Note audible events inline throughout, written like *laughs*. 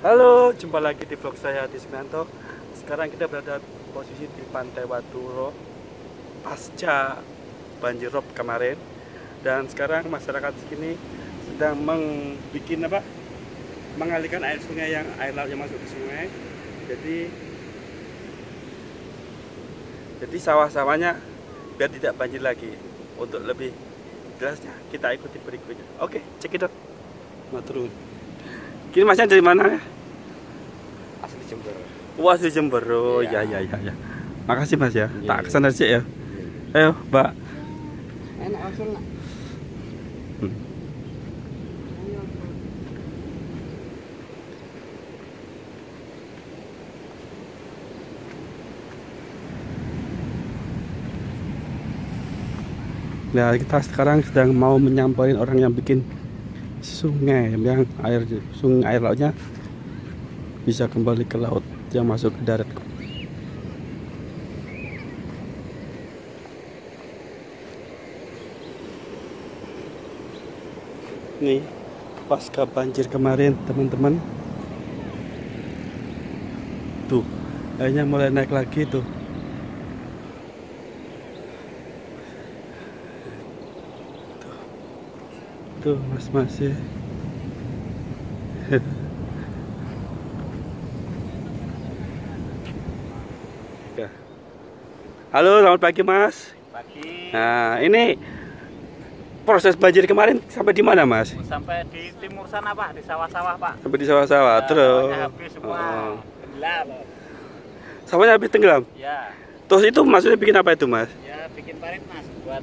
Halo, jumpa lagi di vlog saya di Semanto. Sekarang kita berada posisi di Pantai Waturo pasca banjir rob kemarin. Dan sekarang masyarakat sini sedang membuat apa? Mengalihkan air sungai yang air laut yang masuk ke sungai. Jadi jadi sawah-sawahnya biar tidak banjir lagi. Untuk lebih jelasnya kita ikuti berikutnya. Oke, cekidot. Maturun. Kini masnya dari mana ya? Asli Jember. Di Jember. Oh Iya. ya ya ya ya. Makasih Mas ya. Iya, tak iya. ke sana sih ya. Ayo, Mbak. Enak langsung nak. Hmm. Nah, kita sekarang sedang mau menyampaikan orang yang bikin sungai yang air sungai air lautnya bisa kembali ke laut yang masuk ke darat. Nih, pasca banjir kemarin, teman-teman. Tuh, airnya mulai naik lagi tuh. Tuh, mas-mas. Ya. Halo, selamat pagi mas. pagi Nah, ini proses banjir kemarin sampai di mana mas? sampai di timur sana pak di sawah-sawah pak Sampai di sawah-sawah, Ya, terus. habis semua Oh. tenggelam Sawahnya habis tenggelam. ya Terus itu maksudnya bikin apa itu mas? ya bikin parit mas buat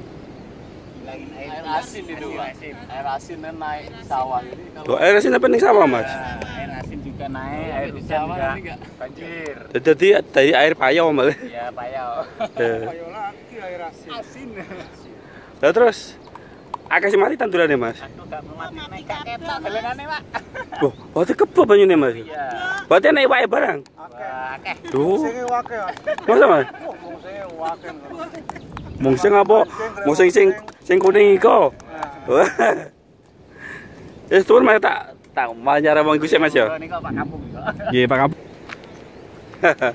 hilangin air Air Iya, asin itu, air asin Air asin naik sawah ini Tuh, kalau air asin apa nih sawah mas? Ya, air asin juga naik Iya, air hujan juga banjir Jadi dari air payau malah. ya payau Eh. lagi air asin asin Lah terus akeh mati tandurannya mas. aku gak mau mati naik ketok gelenane pak berarti kebo banyune mas. iya Berarti naik wae barang. akeh Duh. Masa mas? Mung sing apa? Mung sing sing sing kuning iko. Wah. Ya turun mas tak tak manyara wong iku sih mas ya. ini kok pak kampung kok Iya Pak Kap. *laughs*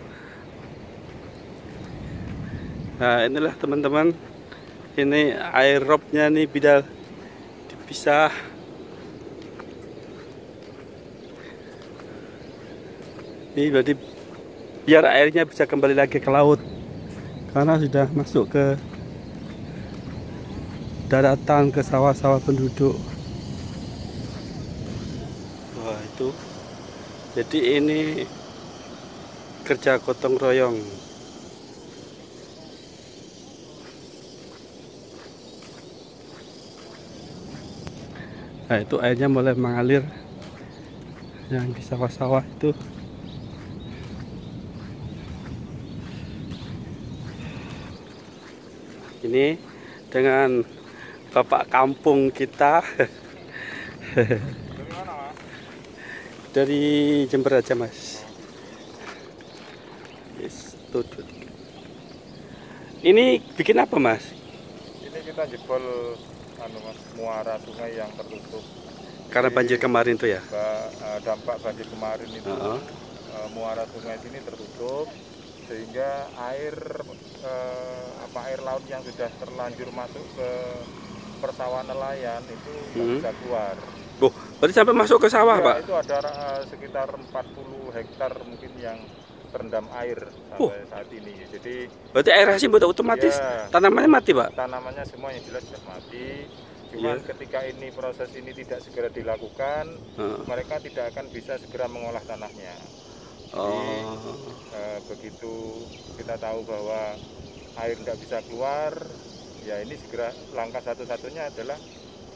nah inilah teman-teman. Ini air robnya nih bidal. Dipisah. Ini berarti biar airnya bisa kembali lagi ke laut. Karena sudah masuk ke daratan ke sawah-sawah penduduk wah itu jadi ini kerja gotong royong. Nah itu airnya mulai mengalir yang di sawah-sawah itu. Ini dengan bapak kampung kita *laughs* dari Jember aja mas. Yes, tuh, tuh. Ini bikin apa mas? Ini kita jebol anu Mas, muara sungai yang tertutup. Karena banjir kemarin tuh ya. Eh, dampak banjir kemarin itu Heeh. eh, muara sungai sini tertutup sehingga air eh, apa air laut yang sudah terlanjur masuk ke persawahan nelayan itu Hmm. bisa keluar. Oh, berarti sampai masuk ke sawah Ya, pak? itu ada eh, sekitar 40 hektar mungkin yang terendam air Oh. sampai saat ini. Jadi Berarti air asin betul otomatis ya, tanamannya mati pak? tanamannya semua yang jelas sudah mati. Cuman Iya. ketika ini proses ini tidak segera dilakukan, Heeh. mereka tidak akan bisa segera mengolah tanahnya. Oh, Eh, begitu kita tahu bahwa air tidak bisa keluar, ya ini segera langkah satu-satunya adalah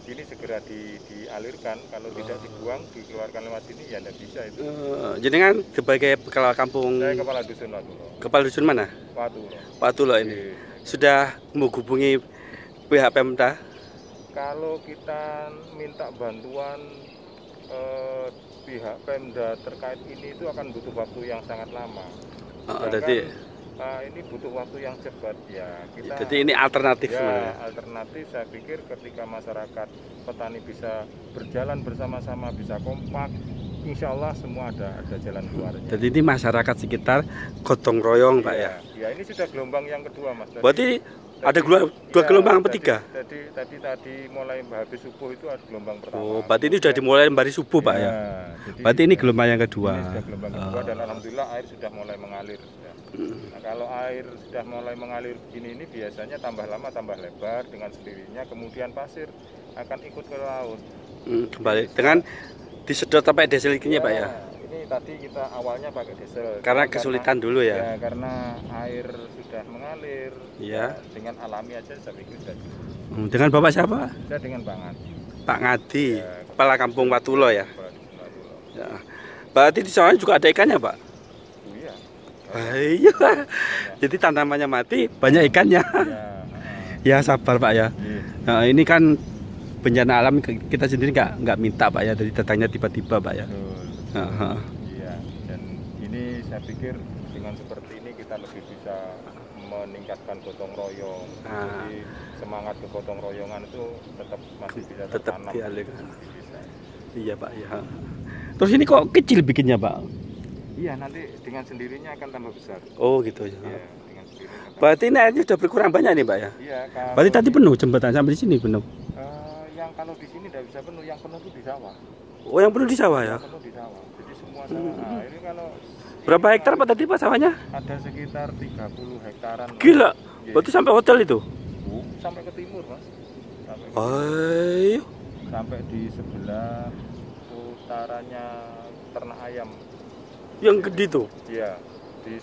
ini segera di- dialirkan. Kalau tidak Oh. dibuang, dikeluarkan lewat sini ya tidak bisa itu. Eh, jadi kan sebagai kepala kampung Saya kepala dusun Waturo. kepala dusun mana? Waturo. Patulo ini sudah menghubungi pihak Pemda. Kalau kita minta bantuan eh, pihak Pemda terkait ini itu akan butuh waktu yang sangat lama. Oh, jadi eh, ini butuh waktu yang cepat ya. Kita jadi ini alternatif ya sebenarnya. alternatif saya pikir ketika masyarakat petani bisa berjalan bersama-sama bisa kompak insya Allah semua ada ada jalan keluarnya. Jadi ini masyarakat sekitar gotong royong Pak ya. Ya ini sudah gelombang yang kedua mas. Tadi- ada gua- dua ya, gelombang apa tadi- tiga? Tadi tadi tadi mulai habis subuh itu ada gelombang pertama. Oh, berarti ini sudah dimulai dari subuh Pak ya. jadi Berarti ini gelombang yang kedua. Ini sudah gelombang kedua Oh. dan alhamdulillah air sudah mulai mengalir. sudah. Nah, kalau air sudah mulai mengalir begini ini biasanya tambah lama tambah lebar dengan sendirinya kemudian pasir akan ikut ke laut. Hmm, kembali dengan disedot sampai deseliknya Pak ya. Ini tadi kita awalnya pakai diesel. Karena Cuman kesulitan dulu ya. Ya, karena air sudah mengalir. Iya. ya, dengan alami aja saya pikir sudah. Hmm, Dengan Bapak siapa? Sudah dengan banget. Pak Ngadi, Ya, Kepala Kampung Watulo ya. Watulo. Ya. Berarti di sana juga ada ikannya Pak? Oh, iya. Ah, Iya. Jadi tanamannya mati, banyak ikannya. *laughs* Ya, Ya sabar Pak ya. iya. Nah, ini kan bencana alam kita sendiri nggak nggak minta Pak ya, jadi datangnya tiba-tiba Pak ya. Betul. Iya, dan ini saya pikir dengan seperti ini kita lebih bisa meningkatkan gotong royong. Ah. Jadi semangat kegotong royongan itu tetap masih bisa Tetap tertanam dialirkan. di desa. Iya Pak ya. Terus ini kok kecil bikinnya Pak? Iya, nanti dengan sendirinya akan tambah besar. Oh gitu ya. Iya, dengan sendirinya. akan tambah Berarti ini airnya sudah berkurang banyak nih Pak ya? Iya, Berarti tadi penuh jembatan sampai di sini penuh. eh, yang kalau di sini tidak bisa penuh, yang penuh itu di sawah. Oh yang penuh di sawah ya? Yang penuh di sawah. Sawah. Nah, ini kalau Berapa hektar Pak tadi Pak sawahnya? Ada sekitar 30 hektaran. Gila. Iya. Berarti sampai hotel itu? Sampai ke timur, Mas. Sampai ke Ayo. sampai di sebelah utaranya ternak ayam. Yang gede tuh. Iya.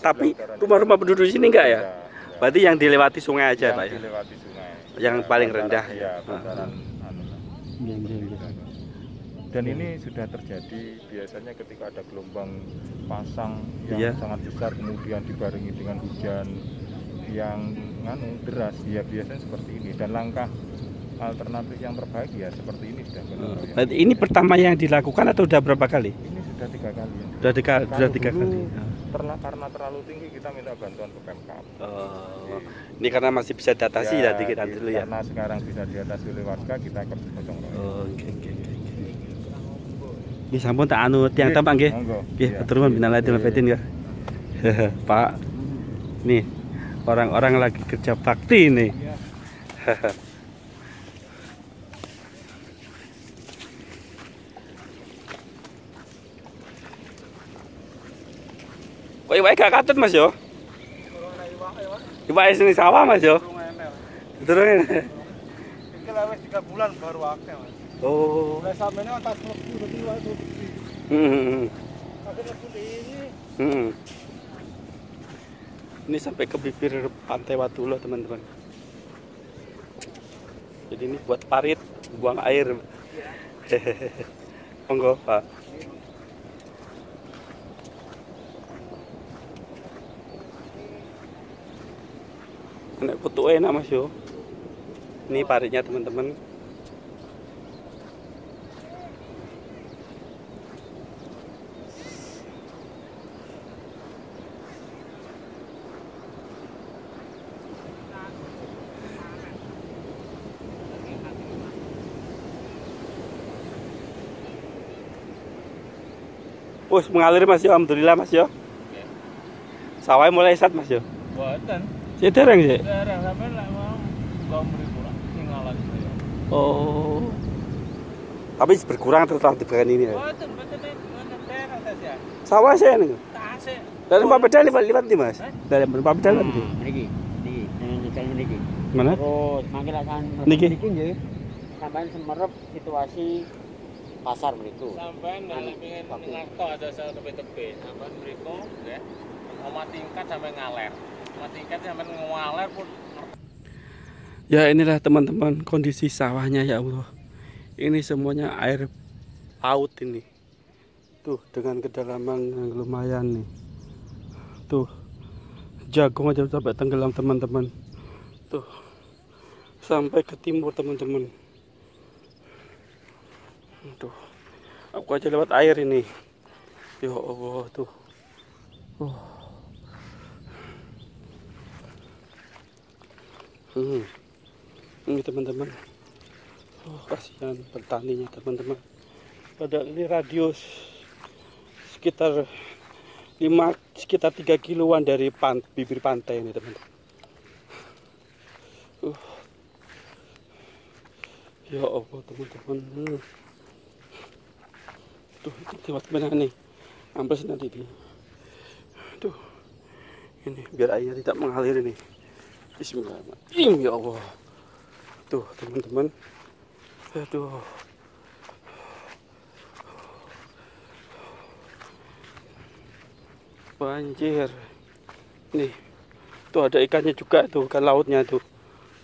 Tapi rumah-rumah penduduk sini enggak ya? Iya, iya. Berarti yang dilewati sungai aja yang Pak ya? dilewati sungai. Yang Ya, paling bantaran- rendah Iya, ya? Dan ini sudah terjadi biasanya ketika ada gelombang pasang yang Iya. sangat besar kemudian dibarengi dengan hujan yang nganu deras ya biasanya seperti ini dan langkah alternatif yang terbaik ya seperti ini sudah benar Oh, ya. Ini pertama yang dilakukan atau udah berapa kali? Ini sudah tiga kali ya. Sudah tiga, Kalau sudah tiga kali. terla- karena terlalu tinggi kita minta bantuan ke Pemkap. Oh, ini karena masih bisa diatasi ya, dikit di- dulu ya. Karena sekarang bisa diatasi oleh warga kita ke gotong royong. Oh, oke. Nggih sampun tak anu tiang tampang nggih. Nggih, Iya. keturunan minal aidin wal faizin ya. Pak. Nih, orang-orang lagi kerja bakti nih. Iya. *laughs* Kok iwake gak katut Mas yo? Iwake sing sawah Mas yo. Terus Iki lah wis 3 bulan baru akeh, Mas. Oh. Lah sampeyan atas mlebu dadi wae tuh. Akhirnya mlebu ini Hmm. Ini sampai ke bibir pantai Watulo teman-teman. Jadi ini buat parit, buang air. *laughs* Monggo Pak. Enak putu enak mas yo. Ini paritnya teman-teman. Wes mengalir Mas yo, alhamdulillah Mas yo. Sawah mulai sat Mas yo. Boten. Sik dereng sik. Sampeyan lek mau kok mriku lah ning alat. Oh. Tapi berkurang setelah diberikan ini ya. Boten, boten boten daerah tas ya. Sawah saya nih. Tasik. Dari Pak Bedal lipat lipat nih Mas. Dari Pak Bedal lipat nih. Niki, niki, nyetel niki. Mana? Terus mangkel akan Niki? niki nggih. Sampeyan semerep situasi pasar mriku. Sampeyan pengen ngarto aja saya tepi-tepi. Sampeyan mriku nggih. Omah tingkat sampe ngaler. Omah tingkat sampe ngaler pun Ya inilah teman-teman kondisi sawahnya ya Allah. Ini semuanya air laut ini. Tuh dengan kedalaman yang lumayan nih. Tuh jagung aja sampai tenggelam teman-teman. Tuh sampai ke timur teman-teman. Tuh aku aja lewat air ini. Ya Allah tuh. Oh. Hmm. Ini teman-teman. Oh, kasihan petaninya teman-teman. Padahal ini radius sekitar 5 sekitar 3 kiloan dari pan, bibir pantai ini teman-teman. Uh. Ya Allah teman-teman. Tuh lewat mana nih? Ambles nanti nih. Tuh. Ini biar airnya tidak mengalir ini. Bismillahirrahmanirrahim ya Allah. Tuh teman-teman. Aduh. Banjir. Nih. Tuh ada ikannya juga tuh, ikan lautnya tuh.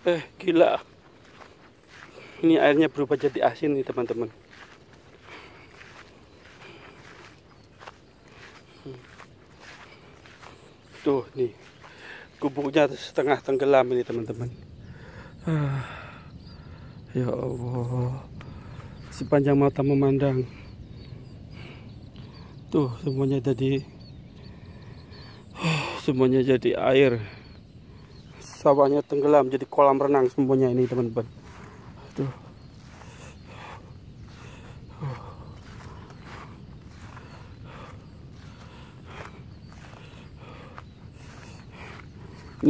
Eh, gila. Ini airnya berubah jadi asin nih, teman-teman. Tuh, nih. Gubuknya setengah tenggelam ini, teman-teman. Ah. Ya Allah. Sepanjang mata memandang. Tuh, semuanya jadi semuanya jadi air sawahnya tenggelam jadi kolam renang semuanya ini teman-teman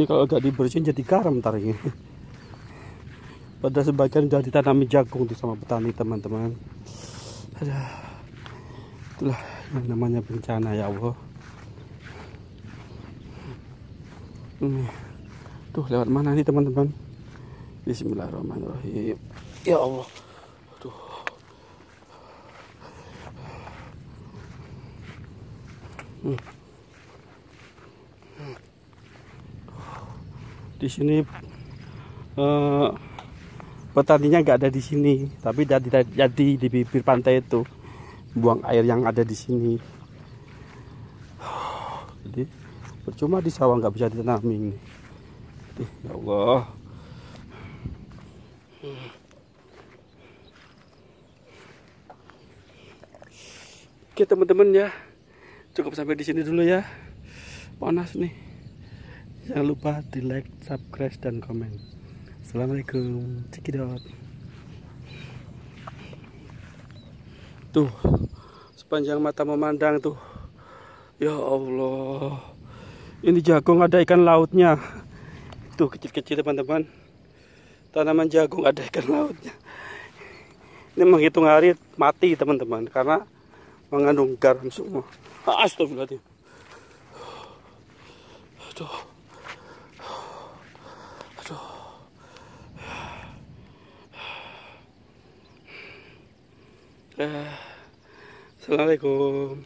ini kalau agak dibersihin jadi garam ntar ini pada sebagian sudah ditanami jagung di sama petani teman-teman itulah yang namanya bencana ya Allah ini tuh lewat mana nih teman-teman Bismillahirrahmanirrahim ya Allah. Hmm. Hmm. Di sini uh, petaninya nggak ada di sini tapi jadi jadi di bibir pantai itu. Buang air yang ada di sini. Jadi percuma di sawah nggak bisa ditanami ini. Ya Allah. Oke teman-teman ya. Cukup sampai di sini dulu ya. Panas nih jangan lupa di like subscribe dan komen. Assalamualaikum. Cekidot tuh sepanjang mata memandang tuh. Ya Allah. Ini jagung ada ikan lautnya. Tuh kecil-kecil teman-teman. Tanaman jagung ada ikan lautnya. Ini menghitung hari mati teman-teman karena mengandung garam semua. Astagfirullahaladzim. Aduh Assalamualaikum